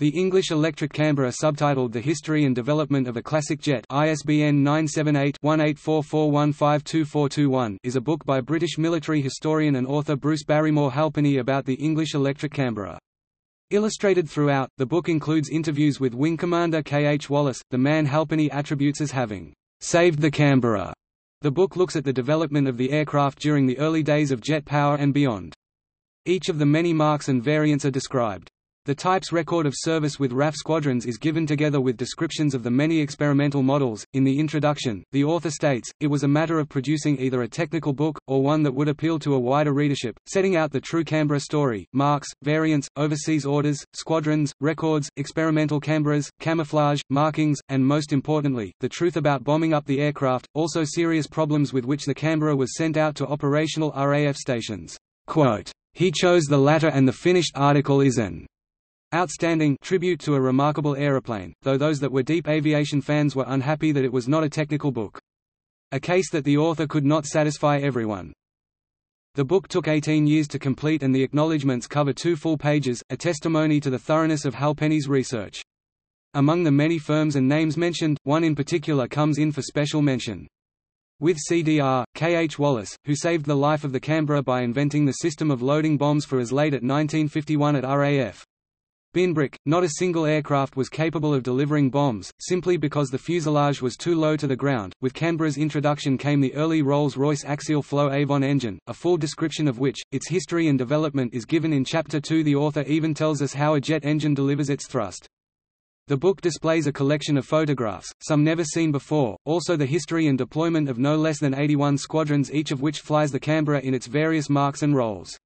The English Electric Canberra subtitled The History and Development of a Classic Jet ISBN 978-1844152421 is a book by British military historian and author Bruce Barrymore Halpenny about the English Electric Canberra. Illustrated throughout, the book includes interviews with Wing Commander K. H. Wallace, the man Halpenny attributes as having saved the Canberra. The book looks at the development of the aircraft during the early days of jet power and beyond. Each of the many marks and variants are described. The type's record of service with RAF squadrons is given together with descriptions of the many experimental models. In the introduction, the author states, it was a matter of producing either a technical book, or one that would appeal to a wider readership, setting out the true Canberra story, marks, variants, overseas orders, squadrons, records, experimental Canberras, camouflage, markings, and most importantly, the truth about bombing up the aircraft, also serious problems with which the Canberra was sent out to operational RAF stations. Quote, he chose the latter and the finished article is an Outstanding tribute to a remarkable aeroplane, though those that were deep aviation fans were unhappy that it was not a technical book. A case that the author could not satisfy everyone. The book took 18 years to complete and the acknowledgements cover two full pages, a testimony to the thoroughness of Halpenny's research. Among the many firms and names mentioned, one in particular comes in for special mention. With CDR, K. H. Wallace, who saved the life of the Canberra by inventing the system of loading bombs for as late at 1951 at RAF. Binbrook, not a single aircraft was capable of delivering bombs, simply because the fuselage was too low to the ground. With Canberra's introduction came the early Rolls-Royce axial flow Avon engine, a full description of which, its history and development is given in Chapter 2 The author even tells us how a jet engine delivers its thrust. The book displays a collection of photographs, some never seen before, also the history and deployment of no less than 81 squadrons each of which flies the Canberra in its various marks and roles.